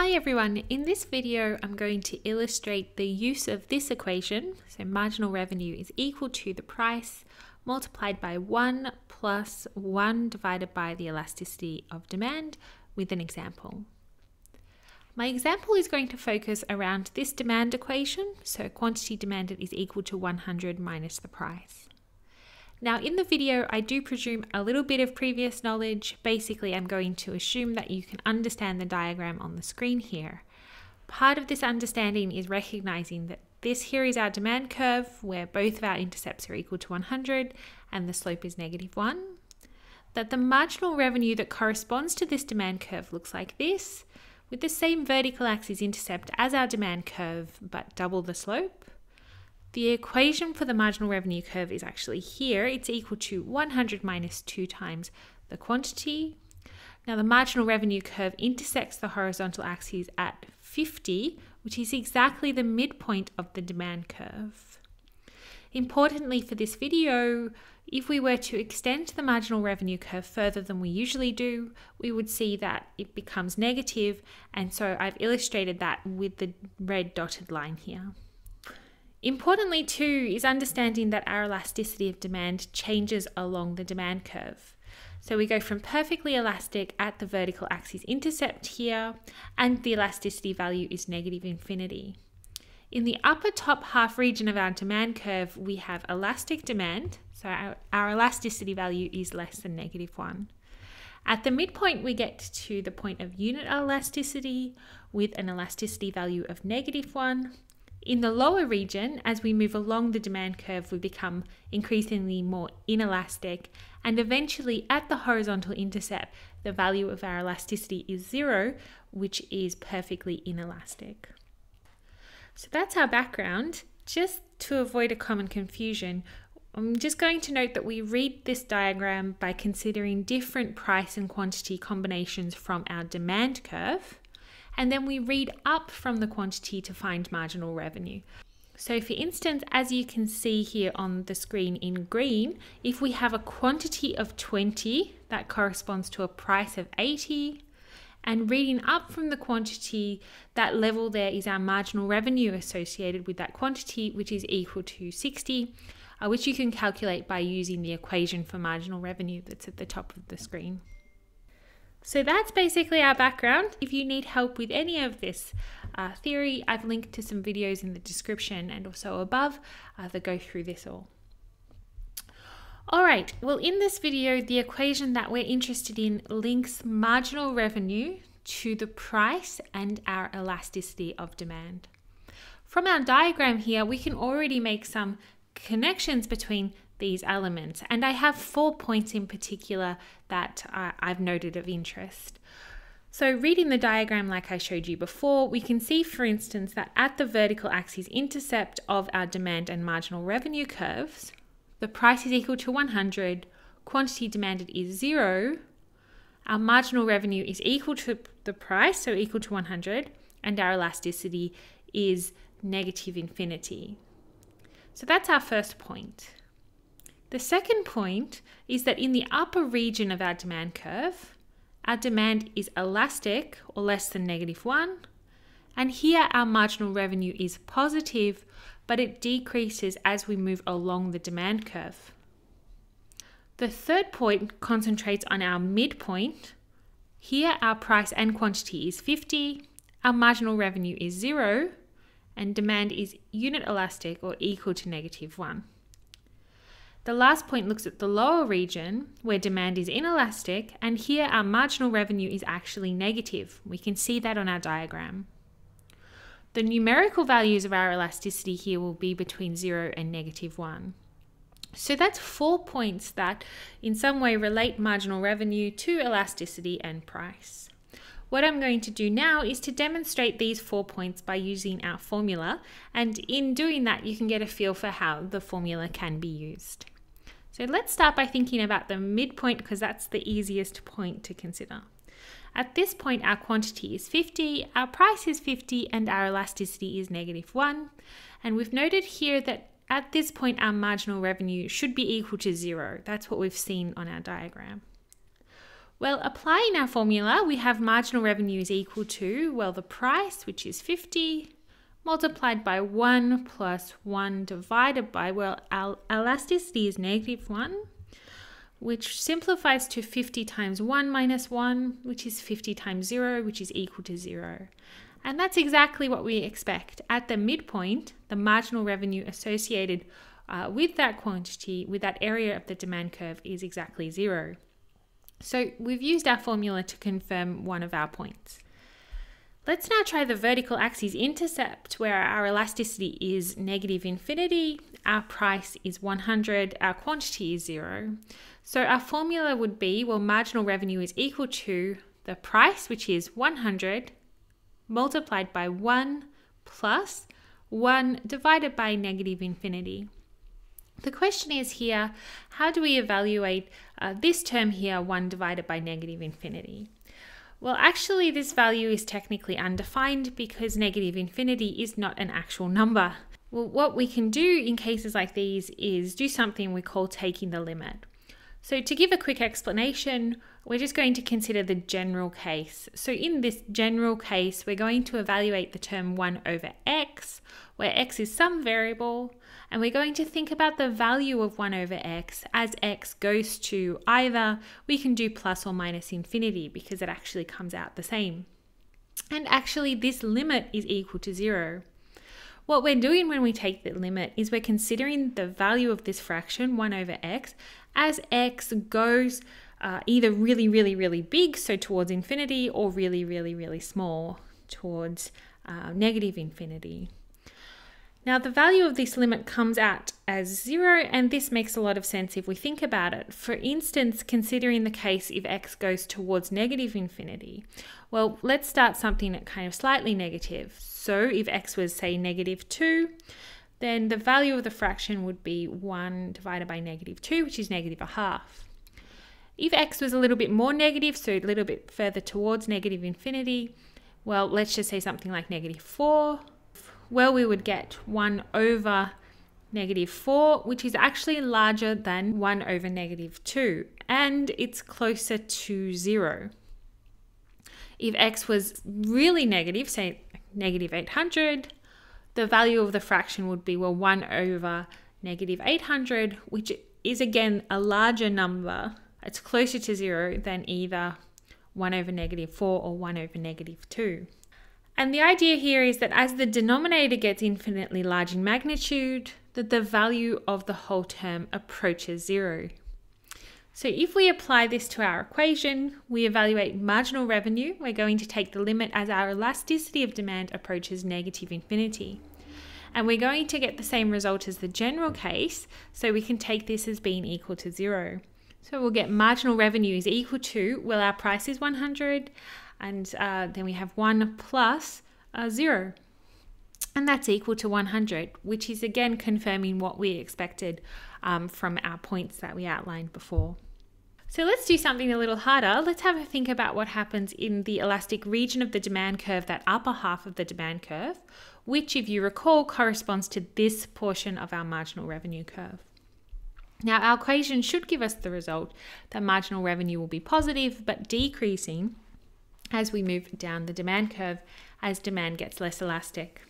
Hi everyone, in this video I'm going to illustrate the use of this equation, so marginal revenue is equal to the price multiplied by 1 plus 1 divided by the elasticity of demand with an example. My example is going to focus around this demand equation, so quantity demanded is equal to 100 minus the price. Now in the video, I do presume a little bit of previous knowledge. Basically, I'm going to assume that you can understand the diagram on the screen here. Part of this understanding is recognizing that this here is our demand curve where both of our intercepts are equal to 100 and the slope is negative 1. That the marginal revenue that corresponds to this demand curve looks like this, with the same vertical axis intercept as our demand curve but double the slope. The equation for the marginal revenue curve is actually here. It's equal to 100 minus 2 times the quantity. Now the marginal revenue curve intersects the horizontal axis at 50, which is exactly the midpoint of the demand curve. Importantly for this video, if we were to extend the marginal revenue curve further than we usually do, we would see that it becomes negative, and so I've illustrated that with the red dotted line here. Importantly, too, is understanding that our elasticity of demand changes along the demand curve. So we go from perfectly elastic at the vertical axis intercept here, and the elasticity value is negative infinity. In the upper top half region of our demand curve, we have elastic demand, so our, our elasticity value is less than negative 1. At the midpoint, we get to the point of unit elasticity with an elasticity value of negative 1, in the lower region, as we move along the demand curve, we become increasingly more inelastic, and eventually at the horizontal intercept, the value of our elasticity is zero, which is perfectly inelastic. So that's our background. Just to avoid a common confusion, I'm just going to note that we read this diagram by considering different price and quantity combinations from our demand curve and then we read up from the quantity to find marginal revenue. So for instance, as you can see here on the screen in green, if we have a quantity of 20, that corresponds to a price of 80, and reading up from the quantity, that level there is our marginal revenue associated with that quantity, which is equal to 60, uh, which you can calculate by using the equation for marginal revenue that's at the top of the screen. So that's basically our background. If you need help with any of this uh, theory, I've linked to some videos in the description and also above uh, that go through this all. All right, well, in this video, the equation that we're interested in links marginal revenue to the price and our elasticity of demand. From our diagram here, we can already make some connections between these elements. And I have four points in particular that uh, I've noted of interest. So, reading the diagram like I showed you before, we can see, for instance, that at the vertical axis intercept of our demand and marginal revenue curves, the price is equal to 100, quantity demanded is zero, our marginal revenue is equal to the price, so equal to 100, and our elasticity is negative infinity. So that's our first point. The second point is that in the upper region of our demand curve, our demand is elastic or less than negative 1, and here our marginal revenue is positive, but it decreases as we move along the demand curve. The third point concentrates on our midpoint. Here our price and quantity is 50, our marginal revenue is 0, and demand is unit elastic or equal to negative 1. The last point looks at the lower region where demand is inelastic, and here our marginal revenue is actually negative. We can see that on our diagram. The numerical values of our elasticity here will be between 0 and negative 1. So that's four points that in some way relate marginal revenue to elasticity and price. What I'm going to do now is to demonstrate these four points by using our formula, and in doing that you can get a feel for how the formula can be used. So let's start by thinking about the midpoint because that's the easiest point to consider. At this point, our quantity is 50, our price is 50, and our elasticity is negative 1. And we've noted here that at this point, our marginal revenue should be equal to 0. That's what we've seen on our diagram. Well, applying our formula, we have marginal revenue is equal to, well, the price, which is 50, multiplied by 1 plus 1 divided by, well, elasticity is negative 1, which simplifies to 50 times 1 minus 1, which is 50 times 0, which is equal to 0. And that's exactly what we expect. At the midpoint, the marginal revenue associated uh, with that quantity, with that area of the demand curve, is exactly 0. So we've used our formula to confirm one of our points. Let's now try the vertical axis intercept where our elasticity is negative infinity, our price is 100, our quantity is zero. So our formula would be, well, marginal revenue is equal to the price, which is 100, multiplied by 1 plus 1 divided by negative infinity. The question is here, how do we evaluate uh, this term here, 1 divided by negative infinity? Well, actually, this value is technically undefined because negative infinity is not an actual number. Well, what we can do in cases like these is do something we call taking the limit. So to give a quick explanation, we're just going to consider the general case. So in this general case, we're going to evaluate the term 1 over x, where x is some variable, and we're going to think about the value of 1 over x as x goes to either, we can do plus or minus infinity because it actually comes out the same. And actually this limit is equal to 0. What we're doing when we take the limit is we're considering the value of this fraction, 1 over x, as x goes uh, either really, really, really big, so towards infinity, or really, really, really small, towards uh, negative infinity. Now, the value of this limit comes out as zero, and this makes a lot of sense if we think about it. For instance, considering the case if x goes towards negative infinity. Well, let's start something at kind of slightly negative. So if x was, say, negative 2, then the value of the fraction would be 1 divided by negative 2, which is negative a half. If x was a little bit more negative, so a little bit further towards negative infinity, well, let's just say something like negative 4, well, we would get 1 over negative 4, which is actually larger than 1 over negative 2, and it's closer to 0. If x was really negative, say negative 800, the value of the fraction would be, well, 1 over negative 800, which is again a larger number. It's closer to 0 than either 1 over negative 4 or 1 over negative 2. And the idea here is that as the denominator gets infinitely large in magnitude, that the value of the whole term approaches zero. So if we apply this to our equation, we evaluate marginal revenue, we're going to take the limit as our elasticity of demand approaches negative infinity. And we're going to get the same result as the general case, so we can take this as being equal to zero. So we'll get marginal revenue is equal to, well, our price is 100, and uh, then we have 1 plus, uh, 0. And that's equal to 100, which is again confirming what we expected um, from our points that we outlined before. So let's do something a little harder. Let's have a think about what happens in the elastic region of the demand curve, that upper half of the demand curve, which, if you recall, corresponds to this portion of our marginal revenue curve. Now, our equation should give us the result that marginal revenue will be positive but decreasing as we move down the demand curve as demand gets less elastic.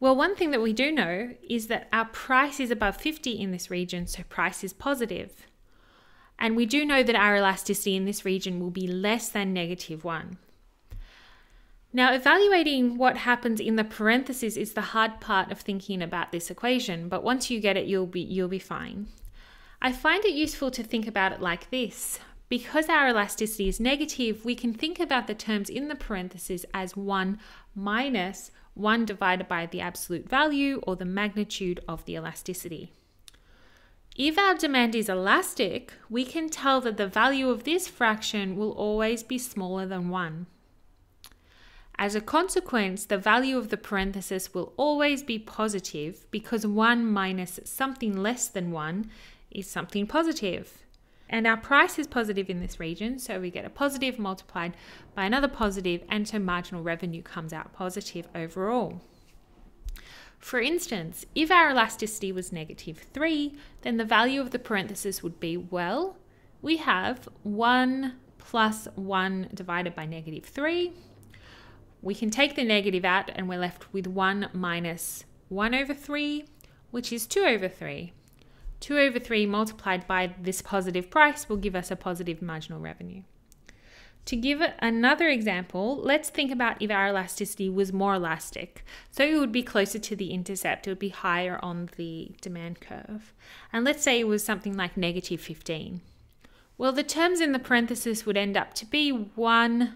Well, one thing that we do know is that our price is above 50 in this region, so price is positive. And we do know that our elasticity in this region will be less than negative 1. Now, evaluating what happens in the parentheses is the hard part of thinking about this equation, but once you get it, you'll be, you'll be fine. I find it useful to think about it like this. Because our elasticity is negative, we can think about the terms in the parentheses as 1 minus 1 divided by the absolute value or the magnitude of the elasticity. If our demand is elastic, we can tell that the value of this fraction will always be smaller than 1. As a consequence, the value of the parenthesis will always be positive because 1 minus something less than 1 is something positive. And our price is positive in this region, so we get a positive multiplied by another positive, and so marginal revenue comes out positive overall. For instance, if our elasticity was negative 3, then the value of the parenthesis would be, well, we have 1 plus 1 divided by negative 3. We can take the negative out and we're left with 1 minus 1 over 3, which is 2 over 3. 2 over 3 multiplied by this positive price will give us a positive marginal revenue. To give another example, let's think about if our elasticity was more elastic. So it would be closer to the intercept, it would be higher on the demand curve. And let's say it was something like negative 15. Well, the terms in the parenthesis would end up to be 1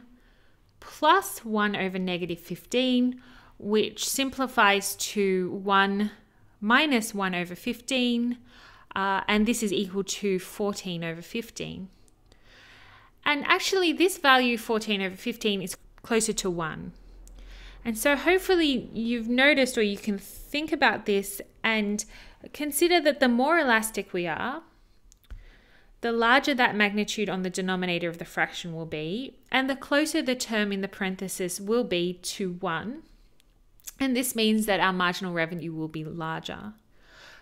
plus 1 over negative 15, which simplifies to 1 minus 1 over 15, uh, and this is equal to 14 over 15. And actually, this value 14 over 15 is closer to 1. And so, hopefully, you've noticed or you can think about this and consider that the more elastic we are, the larger that magnitude on the denominator of the fraction will be, and the closer the term in the parenthesis will be to 1. And this means that our marginal revenue will be larger.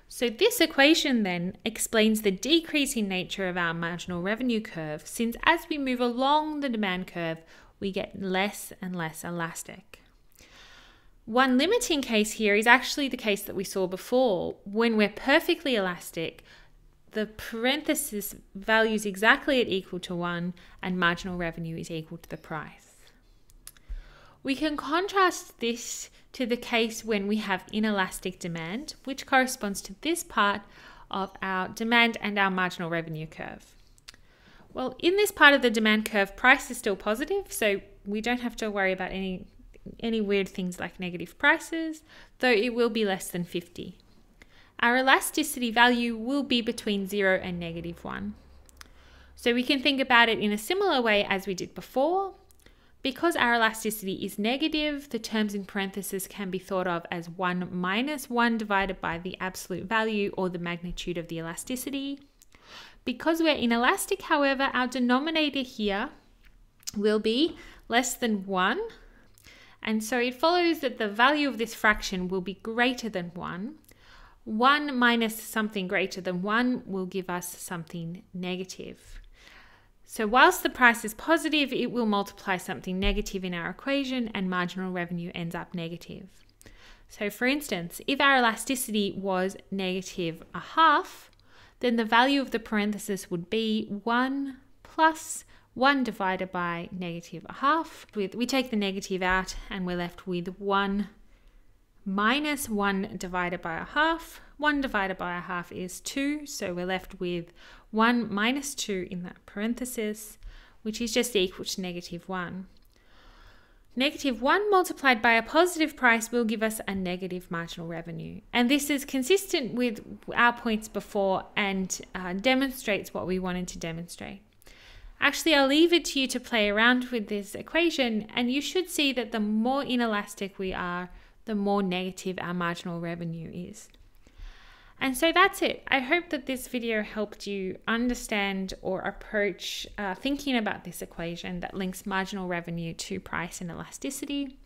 So this equation then explains the decreasing nature of our marginal revenue curve since as we move along the demand curve, we get less and less elastic. One limiting case here is actually the case that we saw before. When we're perfectly elastic, the parenthesis value is exactly at equal to 1 and marginal revenue is equal to the price. We can contrast this to the case when we have inelastic demand, which corresponds to this part of our demand and our marginal revenue curve. Well, in this part of the demand curve, price is still positive, so we don't have to worry about any any weird things like negative prices, though it will be less than 50. Our elasticity value will be between 0 and negative 1. So we can think about it in a similar way as we did before, because our elasticity is negative, the terms in parentheses can be thought of as 1 minus 1 divided by the absolute value or the magnitude of the elasticity. Because we're inelastic, however, our denominator here will be less than 1. And so it follows that the value of this fraction will be greater than 1. 1 minus something greater than 1 will give us something negative. So whilst the price is positive, it will multiply something negative in our equation and marginal revenue ends up negative. So for instance, if our elasticity was negative a half, then the value of the parenthesis would be 1 plus 1 divided by negative a half. We take the negative out and we're left with 1 minus 1 divided by a half. 1 divided by a half is 2, so we're left with 1 minus 2 in that parenthesis, which is just equal to negative 1. Negative 1 multiplied by a positive price will give us a negative marginal revenue. And this is consistent with our points before and uh, demonstrates what we wanted to demonstrate. Actually, I'll leave it to you to play around with this equation, and you should see that the more inelastic we are, the more negative our marginal revenue is. And so that's it. I hope that this video helped you understand or approach uh, thinking about this equation that links marginal revenue to price and elasticity.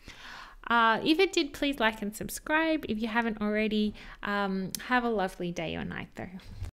Uh, if it did, please like and subscribe. If you haven't already, um, have a lovely day or night though.